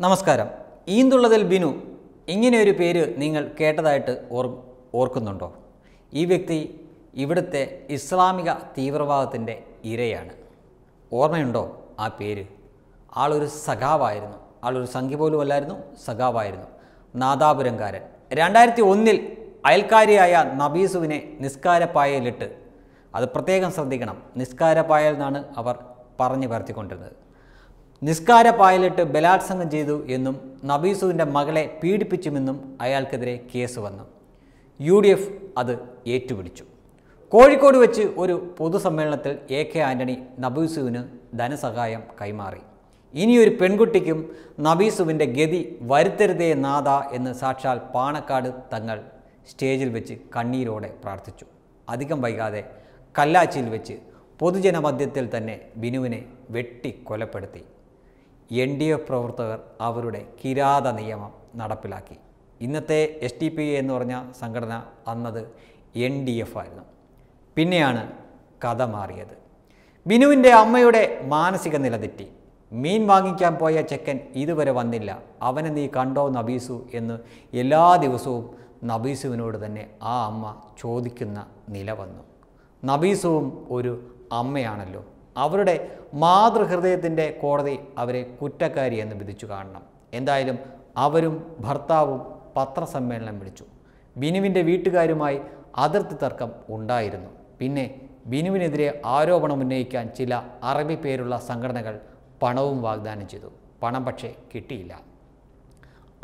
നമസ്കാരം. ഈന്തുള്ളതിൽ ബിനു ഇങ്ങനെയൊരു പേര് നിങ്ങൾ കേട്ടതായിട്ട് ഓർ ഓർക്കുന്നുണ്ടോ? ഈ വ്യക്തി ഇവിടുത്തെ ഇസ്ലാമിക തീവ്രവാദത്തിന്റെ ഇരയാണ്. ഓർമ്മയുണ്ടോ ആ പേര്? ആളൊരു സഖാവായിരുന്നു. ആളൊരു സംഖ്യ പോലും അല്ലായിരുന്നു സഖാവായിരുന്നു. നാദാപുരംകാരൻ. രണ്ടായിരത്തി ഒന്നിൽ അയൽക്കാരിയായ നബീസുവിനെ നിസ്കാരപ്പായയിലിട്ട് അത് പ്രത്യേകം ശ്രദ്ധിക്കണം. നിസ്കാരപ്പായൽ എന്നാണ് അവർ പറഞ്ഞു പരത്തിക്കൊണ്ടിരുന്നത്. നിസ്കാരപ്പായലിട്ട് ബലാത്സംഗം ചെയ്തു എന്നും നബീസുവിന്റെ മകളെ പീഡിപ്പിച്ചുമെന്നും അയാൾക്കെതിരെ കേസ് വന്നു. യു ഡി എഫ് അത് ഏറ്റുപിടിച്ചു. കോഴിക്കോട് വെച്ച് ഒരു പൊതുസമ്മേളനത്തിൽ എ കെ ആന്റണി നബീസുവിന് ധനസഹായം കൈമാറി. ഇനിയൊരു പെൺകുട്ടിക്കും നബീസുവിന്റെ ഗതി വരുത്തരുതേ നാഥ എന്ന് സാക്ഷാൽ പാണക്കാട് തങ്ങൾ സ്റ്റേജിൽ വെച്ച് കണ്ണീരോടെ പ്രാർത്ഥിച്ചു. അധികം വൈകാതെ കല്ലാച്ചിയിൽ വെച്ച് പൊതുജനമധ്യത്തിൽ തന്നെ ബിനുവിനെ വെട്ടി കൊലപ്പെടുത്തി. എൻ ഡി എഫ് പ്രവർത്തകർ അവരുടെ കിരാത നിയമം നടപ്പിലാക്കി. ഇന്നത്തെ എസ് ടി പി എന്ന് പറഞ്ഞ സംഘടന അന്നത് എൻ ഡി എഫ് ആയിരുന്നു. പിന്നെയാണ് കഥ മാറിയത്. ബിനുവിന്റെ അമ്മയുടെ മാനസിക നില തെറ്റി. മീൻ വാങ്ങിക്കാൻ പോയ ചെക്കൻ ഇതുവരെ വന്നില്ല. അവനെ നീ കണ്ടോ നബീസു എന്ന് എല്ലാ ദിവസവും നബീസുവിനോട് തന്നെ ആ അമ്മ ചോദിക്കുന്ന നില വന്നു. നബീസുവും ഒരു അമ്മയാണല്ലോ. അവരുടെ മാതൃഹൃദയത്തിന്റെ കോടതി അവരെ കുറ്റക്കാരി എന്ന് വിധിച്ചു കാണണം. എന്തായാലും അവരും ഭർത്താവും പത്രസമ്മേളനം വിളിച്ചു. ബിനുവിന്റെ വീട്ടുകാരുമായി അതിർത്തി തർക്കം ഉണ്ടായിരുന്നു. പിന്നെ ബിനുവിനെതിരെ ആരോപണം ഉന്നയിക്കാൻ ചില അറബി പേരുള്ള സംഘടനകൾ പണവും വാഗ്ദാനം ചെയ്തു. പണം പക്ഷേ കിട്ടിയില്ല.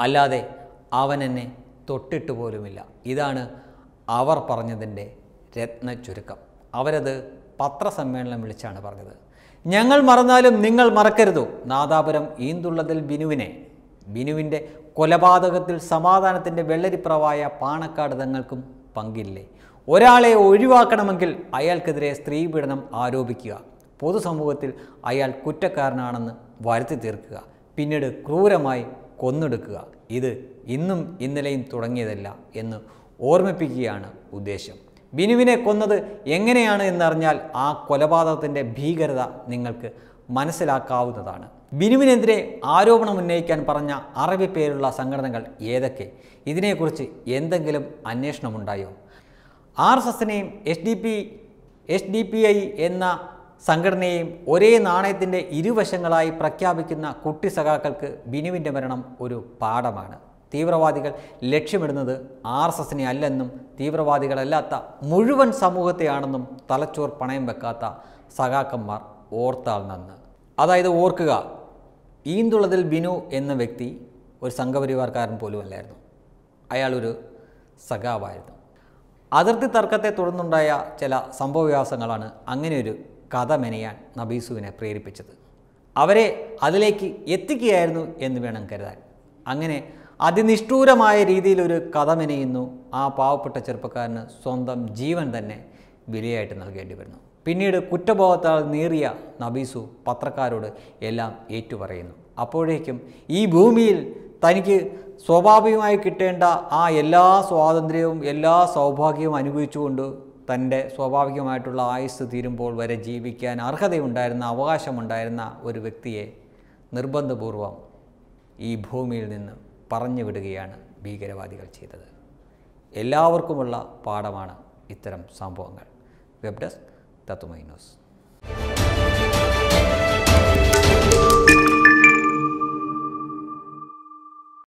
അല്ലാതെ അവൻ എന്നെ തൊട്ടിട്ട് പോലുമില്ല. ഇതാണ് അവർ പറഞ്ഞതിന്റെ രത്ന ചുരുക്കം അവരത് പത്രസമ്മേളനം വിളിച്ചാണ് പറഞ്ഞത്. ഞങ്ങൾ മറന്നാലും നിങ്ങൾ മറക്കരുത്? നാദാപുരം ഈന്തുള്ളതിൽ ബിനുവിനെ. ബിനുവിന്റെ കൊലപാതകത്തിൽ സമാധാനത്തിന്റെ വെള്ളരിപ്രവായ പാണക്കാട് തങ്ങൾക്കും പങ്കില്ലേ? ഒരാളെ ഒഴിവാക്കണമെങ്കിൽ അയാൾക്കെതിരെ സ്ത്രീപീഡനം ആരോപിക്കുക. പൊതുസമൂഹത്തിൽ അയാൾ കുറ്റക്കാരനാണെന്ന് വരുത്തി തീർക്കുക. പിന്നീട് ക്രൂരമായി കൊന്നെടുക്കുക. ഇത് ഇന്നും ഇന്നലെയും തുടങ്ങിയതല്ല എന്ന് ഓർമ്മിപ്പിക്കുകയാണ് ഉദ്ദേശം. ബിനുവിനെ കൊന്നത് എങ്ങനെയാണ് എന്നറിഞ്ഞാൽ ആ കൊലപാതകത്തിന്റെ ഭീകരത നിങ്ങൾക്ക് മനസ്സിലാക്കാവുന്നതാണ്. ബിനുവിനെതിരെ ആരോപണം ഉന്നയിക്കാൻ പറഞ്ഞ അറബി പേരുള്ള സംഘടനകൾ ഏതൊക്കെ? ഇതിനെക്കുറിച്ച് എന്തെങ്കിലും അന്വേഷണമുണ്ടായോ? R S എസിനെയും S D P S D P I എന്ന സംഘടനയെയും ഒരേ നാണയത്തിന്റെ ഇരുവശങ്ങളായി പ്രഖ്യാപിക്കുന്ന കുട്ടി സഖാക്കൾക്ക് ബിനുവിന്റെ മരണം ഒരു പാഠമാണ്. തീവ്രവാദികൾ ലക്ഷ്യമിടുന്നത് ആർ എസ് എസിനെ അല്ലെന്നും തീവ്രവാദികളല്ലാത്ത മുഴുവൻ സമൂഹത്തെയാണെന്നും തലച്ചോർ പണയം വെക്കാത്ത സഖാക്കന്മാർ ഓർത്താൽ നന്ന്. അതായത് ഓർക്കുക ഈന്തുളതിൽ ബിനു എന്ന വ്യക്തി ഒരു സംഘപരിവാർക്കാരൻ പോലും അല്ലായിരുന്നു അയാളൊരു സഖാവായിരുന്നു. അതിർത്തി തർക്കത്തെ തുടർന്നുണ്ടായ ചില സംഭവവികാസങ്ങളാണ് അങ്ങനെയൊരു കഥ മെനയാൻ നബീസുവിനെ പ്രേരിപ്പിച്ചത്. അവരെ അതിലേക്ക് എത്തിക്കുകയായിരുന്നു എന്ന് വേണം കരുതാൻ. അങ്ങനെ അതിനിഷ്ഠൂരമായ രീതിയിലൊരു കഥ മെനയുന്നു ആ പാവപ്പെട്ട ചെറുപ്പക്കാരന് സ്വന്തം ജീവൻ തന്നെ വിലയായിട്ട് നൽകേണ്ടി വരുന്നു. പിന്നീട് കുറ്റബോധത്താൽ നേറിയ നബീസു പത്രക്കാരോട് എല്ലാം ഏറ്റുപറയുന്നു. അപ്പോഴേക്കും ഈ ഭൂമിയിൽ തനിക്ക് സ്വാഭാവികമായി കിട്ടേണ്ട ആ എല്ലാ സ്വാതന്ത്ര്യവും എല്ലാ സൗഭാഗ്യവും അനുഭവിച്ചുകൊണ്ട് തന്റെ സ്വാഭാവികമായിട്ടുള്ള ആയുസ് തീരുമ്പോൾ വരെ ജീവിക്കാൻ അർഹതയുണ്ടായിരുന്ന അവകാശമുണ്ടായിരുന്ന ഒരു വ്യക്തിയെ നിർബന്ധപൂർവം ഈ ഭൂമിയിൽ നിന്ന് പറഞ്ഞു വിടുകയാണ് ഭീകരവാദികൾ ചെയ്തത്. എല്ലാവർക്കുമുള്ള പാഠമാണ് ഇത്തരം സംഭവങ്ങൾ. വെബ് ഡെസ്ക് തത്തുമൈ ന്യൂസ്.